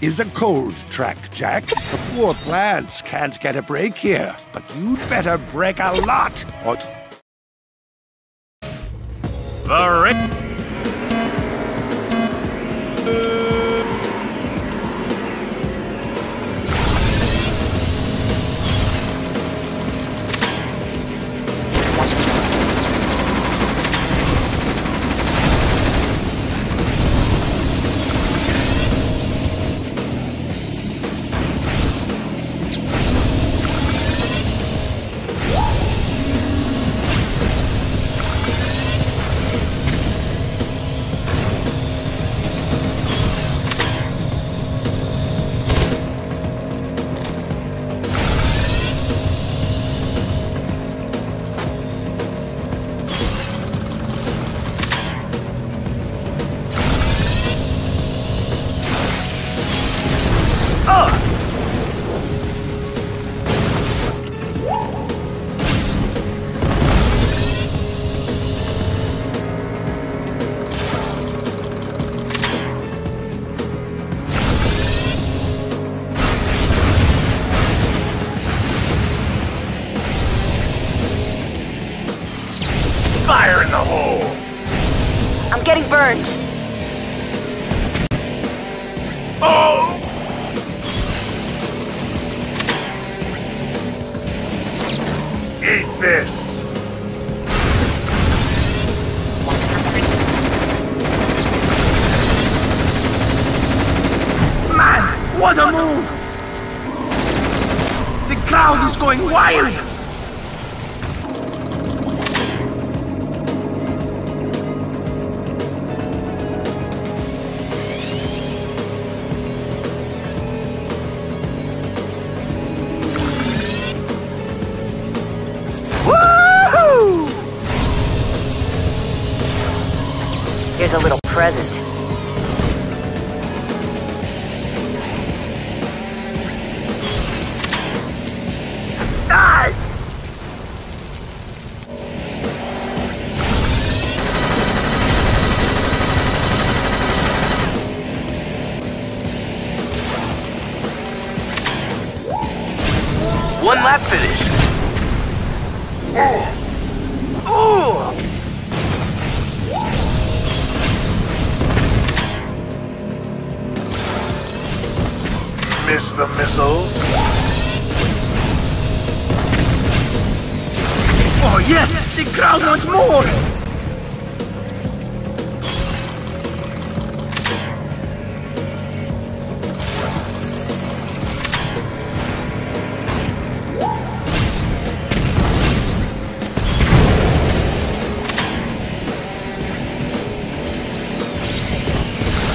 is a cold track, Jak. The poor plants can't get a break here, but you'd better break a lot, or... The Rick... what a move! The crowd is going wild! Here's a little present. Miss the missiles. Oh yes! The crowd wants more!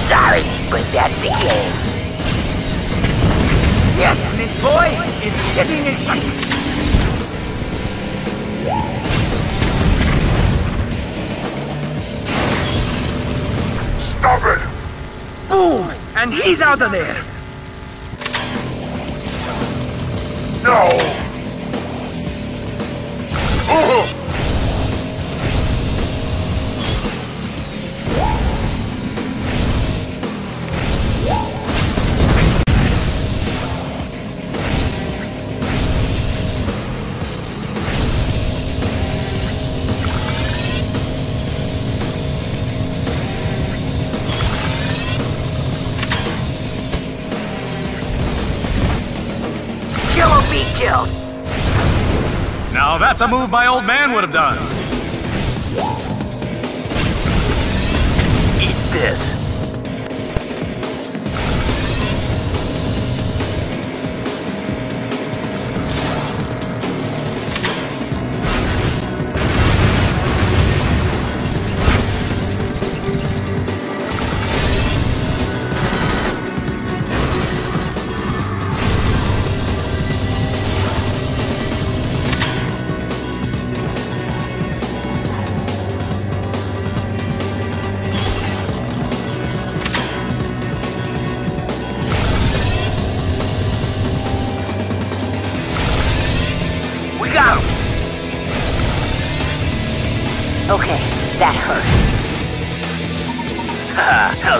Sorry, but that's the game. Yes, this boy is getting it. Stop it! Boom! And he's out of there! No! Oh! That's a move my old man would have done. Eat this.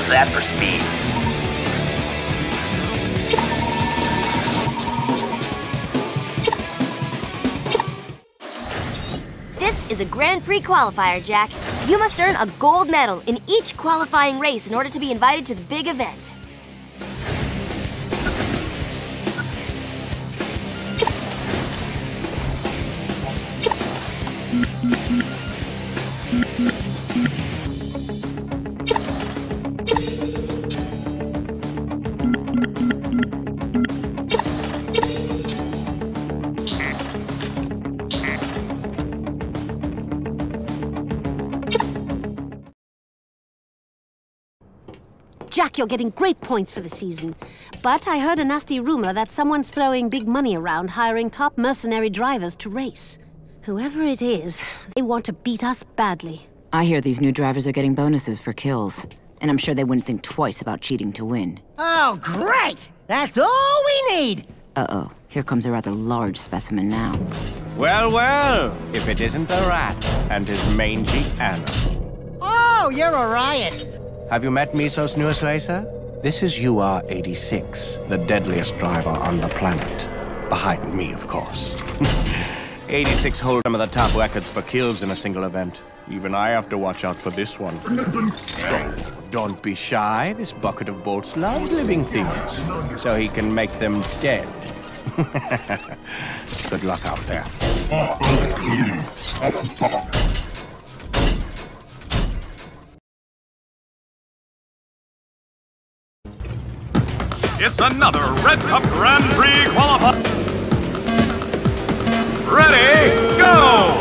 How's that for speed? This is a Grand Prix qualifier, Jak. You must earn a gold medal in each qualifying race in order to be invited to the big event. Jak, you're getting great points for the season. But I heard a nasty rumor that someone's throwing big money around hiring top mercenary drivers to race. Whoever it is, they want to beat us badly. I hear these new drivers are getting bonuses for kills. And I'm sure they wouldn't think twice about cheating to win. Oh, great! That's all we need! Uh-oh, here comes a rather large specimen now. Well, well, if it isn't the rat and his mangy Anna. Oh, you're a riot! Have you met Mizo's newest racer? This is UR-86, the deadliest driver on the planet. Behind me, of course. 86 holds some of the top records for kills in a single event. Even I have to watch out for this one. Don't be shy. This bucket of bolts loves living things, so he can make them dead. Good luck out there. It's another Red Cup Grand Prix qualifier. Ready, go!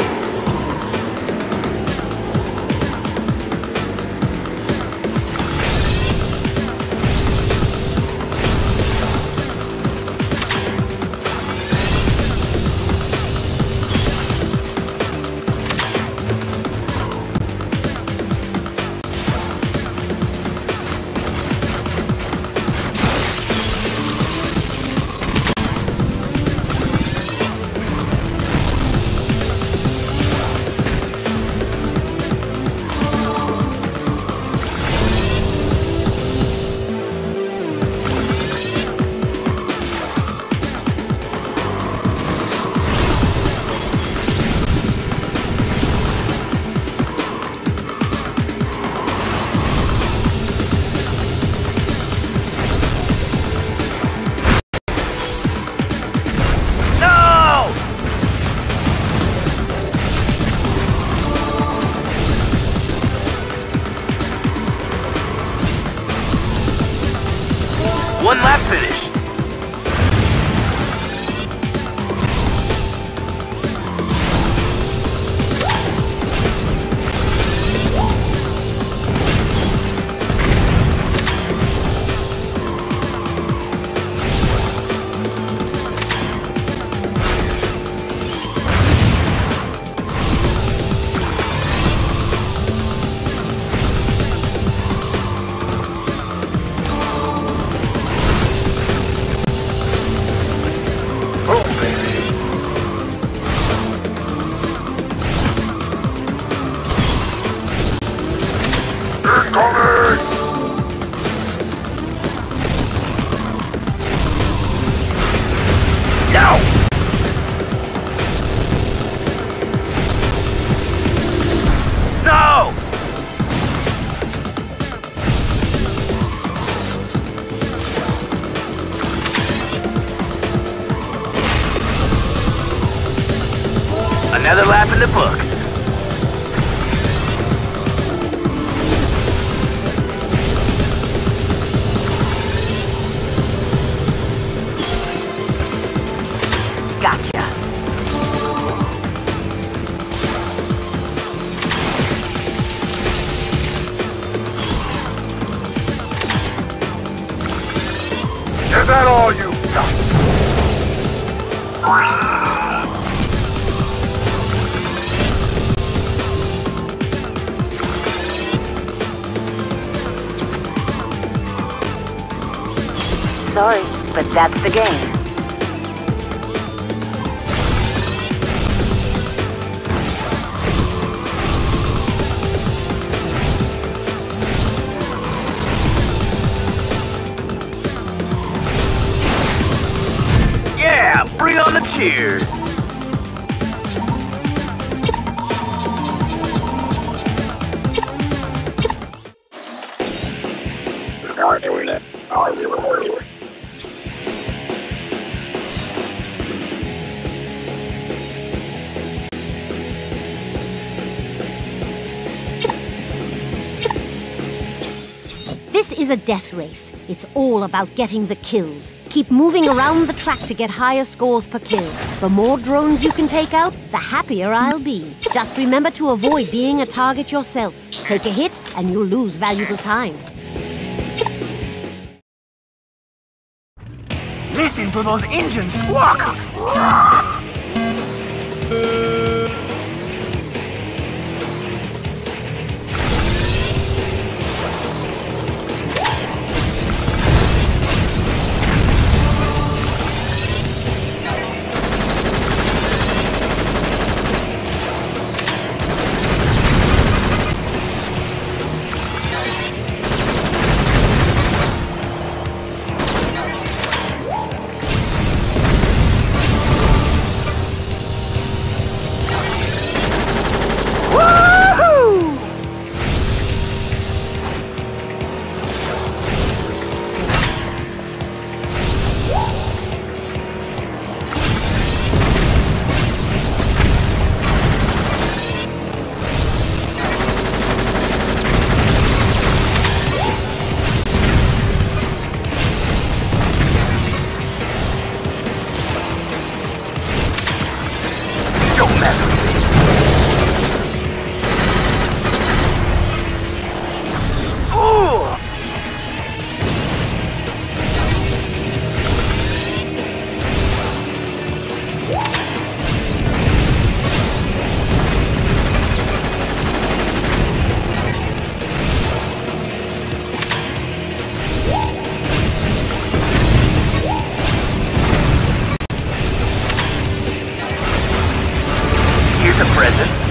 Gotcha. Is that all you got? Sorry, but that's the game. Here. This is a death race. It's all about getting the kills. Keep moving around the track to get higher scores per kill. The more drones you can take out, the happier I'll be. Just remember to avoid being a target yourself. Take a hit, and you'll lose valuable time. Listen to those engines squawk! Present.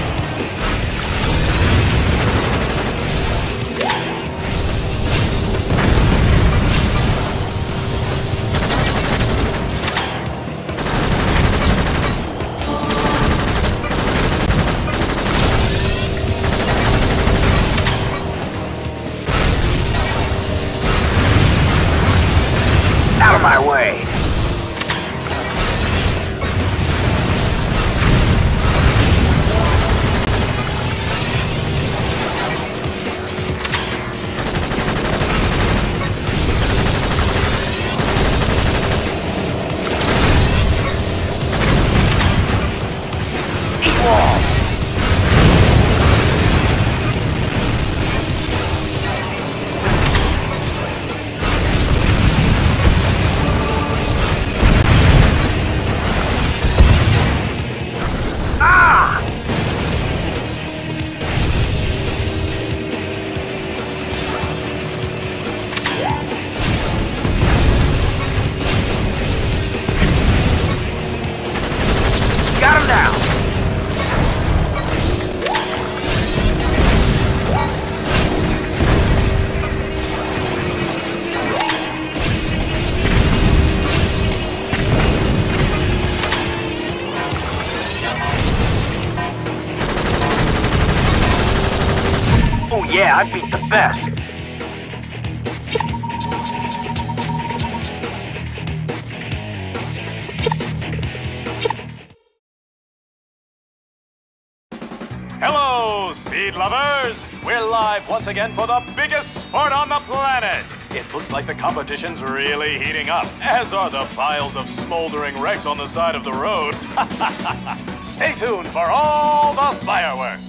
Yeah, I beat the best. Hello, speed lovers! We're live once again for the biggest sport on the planet! It looks like the competition's really heating up, as are the piles of smoldering wrecks on the side of the road. Stay tuned for all the fireworks!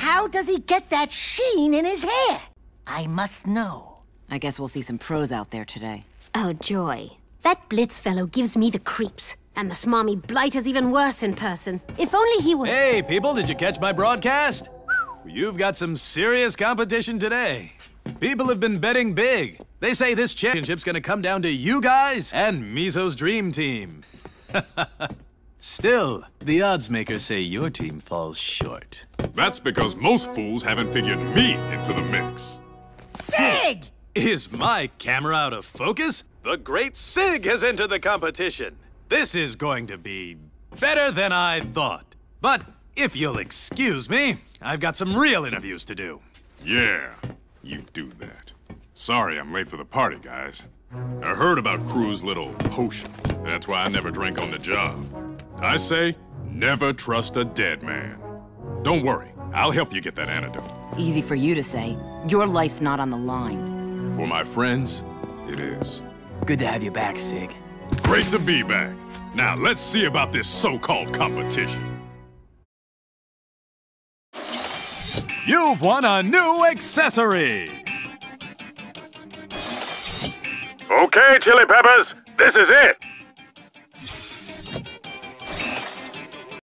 How does he get that sheen in his hair? I must know. I guess we'll see some pros out there today. Oh, joy. That Blitz fellow gives me the creeps. And the smarmy Blight is even worse in person. If only he were. Hey, people, did you catch my broadcast? You've got some serious competition today. People have been betting big. They say this championship's gonna come down to you guys and Mizo's dream team. Still, the odds makers say your team falls short. That's because most fools haven't figured me into the mix. Sig! Is my camera out of focus? The great Sig has entered the competition. This is going to be better than I thought. But if you'll excuse me, I've got some real interviews to do. Yeah, you do that. Sorry I'm late for the party, guys. I heard about Krew's little potion. That's why I never drank on the job. I say, never trust a dead man. Don't worry, I'll help you get that antidote. Easy for you to say. Your life's not on the line. For my friends, it is. Good to have you back, Sig. Great to be back. Now let's see about this so-called competition. You've won a new accessory! Okay, Chili Peppers, this is it.